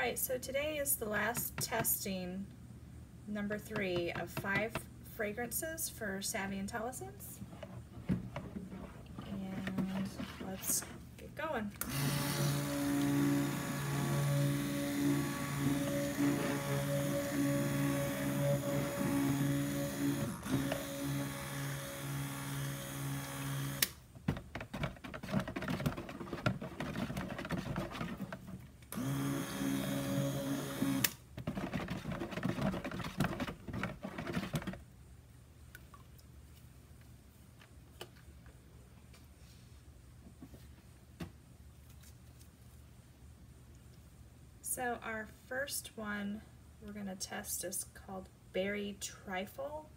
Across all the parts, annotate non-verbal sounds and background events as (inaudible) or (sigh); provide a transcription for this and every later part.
Alright, so today is the last testing, number three, of five fragrances for Savvy Intelliscents. And let's get going. So our first one we're going to test is called Berry Trifle.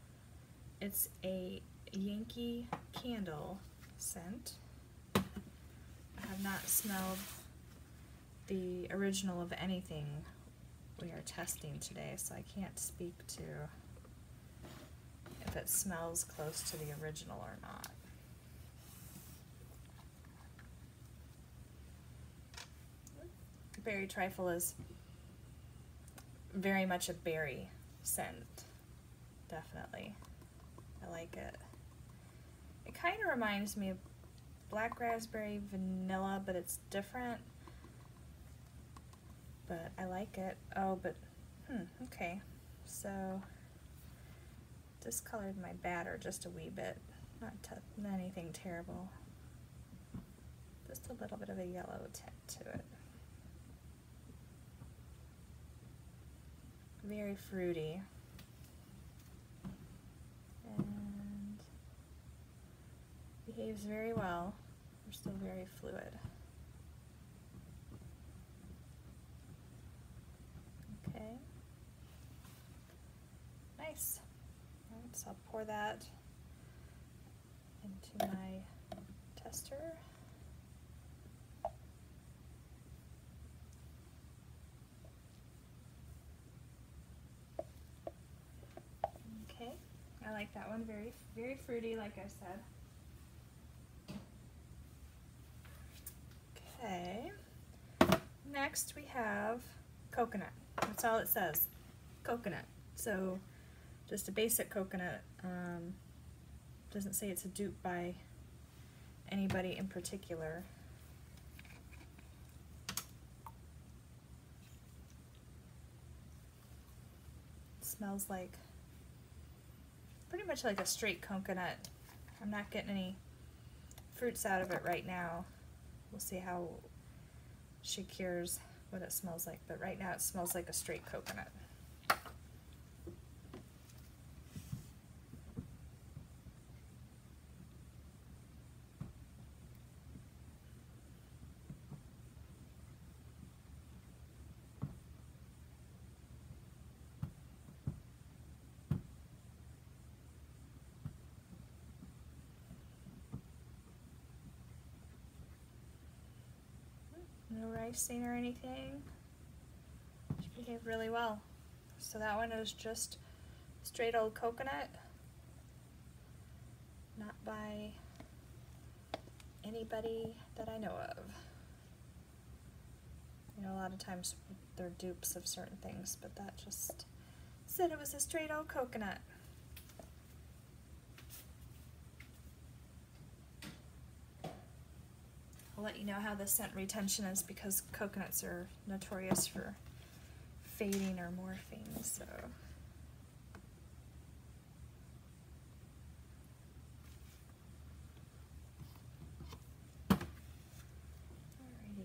It's a Yankee Candle scent. I have not smelled the original of anything we are testing today, so I can't speak to if it smells close to the original or not. Berry trifle is very much a berry scent, definitely. I like it. It kind of reminds me of black raspberry vanilla, but it's different. But I like it. Oh, but, hmm, okay. So, discolored my batter just a wee bit. Not, not anything terrible. Just a little bit of a yellow tint to it. Very fruity. And behaves very well. They're still very fluid. Okay. Nice. So I'll pour that into my tester. Like that one. Very, very fruity, like I said. Okay. Next we have coconut. That's all it says. Coconut. So just a basic coconut. Um, doesn't say it's a dupe by anybody in particular. Smells like pretty much like a straight coconut. I'm not getting any fruits out of it right now. We'll see how she cures what it smells like, but right now it smells like a straight coconut. No ricing or anything. She behaved really well. So that one is just straight old coconut, not by anybody that I know of. You know, a lot of times they're dupes of certain things, but that just said it was a straight old coconut. I'll let you know how the scent retention is because coconuts are notorious for fading or morphing, so. Alrighty,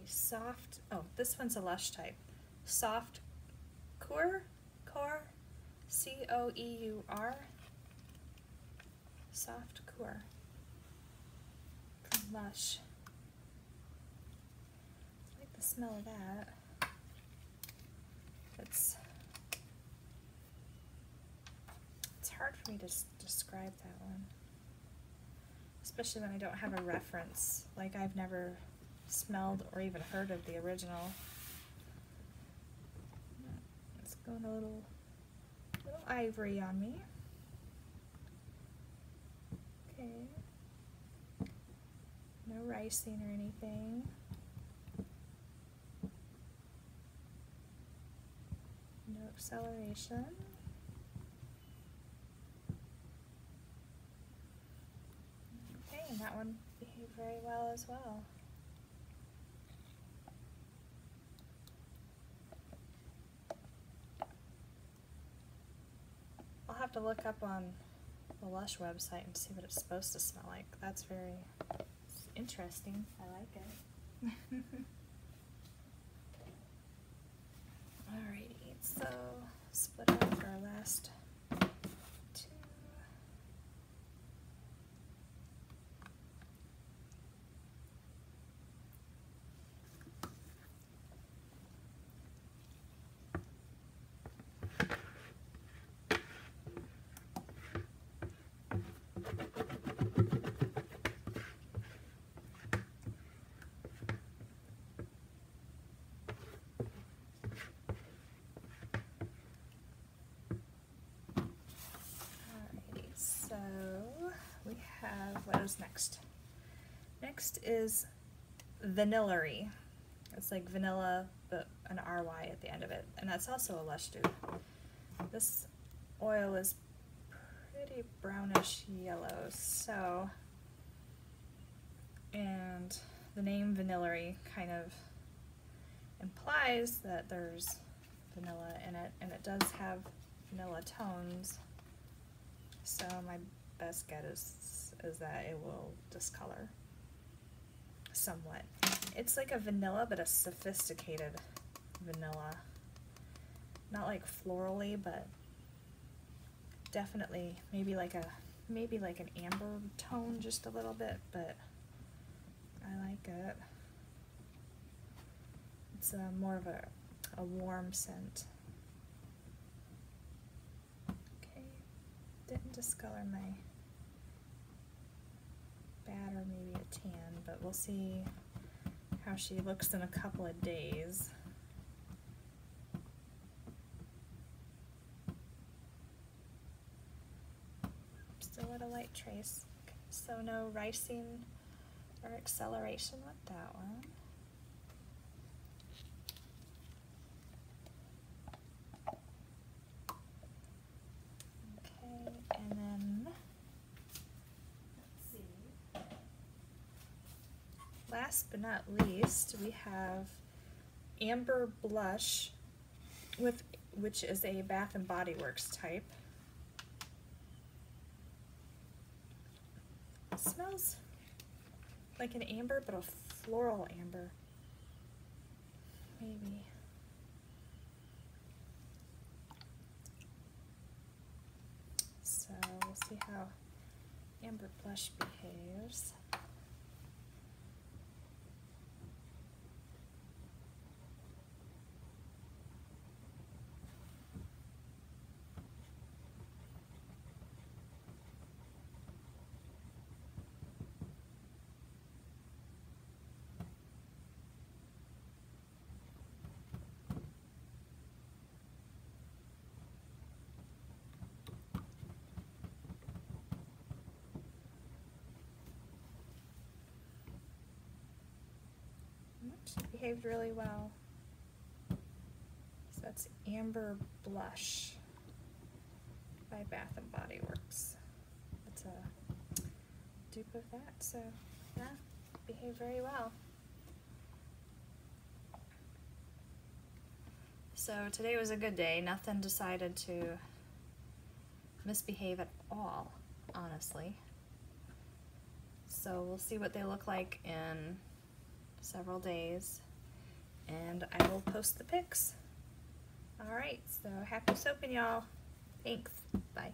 soft, oh, this one's a lush type. Soft core, core, C-O-E-U-R. Soft Coeur. Lush the smell of that. It's it's hard for me to describe that one, especially when I don't have a reference. Like I've never smelled or even heard of the original. It's going a little, little ivory on me. Okay. No ricing or anything. Acceleration. Okay, and that one behaved very well as well. I'll have to look up on the Lush website and see what it's supposed to smell like. That's very interesting. I like it. (laughs) Alrighty, so split up for our last two. Alrighty, so we have what is next? Next is Vanillary. It's like vanilla, but an RY at the end of it, and that's also a Lush dupe. This oil is pretty brownish yellow, so and the name Vanillary kind of implies that there's vanilla in it, and it does have vanilla tones. So my best guess is, is that it will discolor somewhat. It's like a vanilla, but a sophisticated vanilla. Not like florally, but definitely maybe like a maybe like an amber tone just a little bit, but I like it. It's a, more of a, a warm scent. Okay, didn't discolor my bad or maybe a tan, but we'll see how she looks in a couple of days. Still at a light trace, so no ricing or acceleration with that one. Okay, and then let's see. Last but not least, we have Amber Blush with which is a Bath and Body Works type. It smells like an amber, but a floral amber. Maybe. So we'll see how amber blush behaves. She behaved really well. So that's Amber Blush by Bath and Body Works. It's a dupe of that, so yeah, behaved very well. So today was a good day. Nothing decided to misbehave at all, honestly. So we'll see what they look like in several days and I will post the pics. Alright, so happy soaping y'all. Thanks. Bye.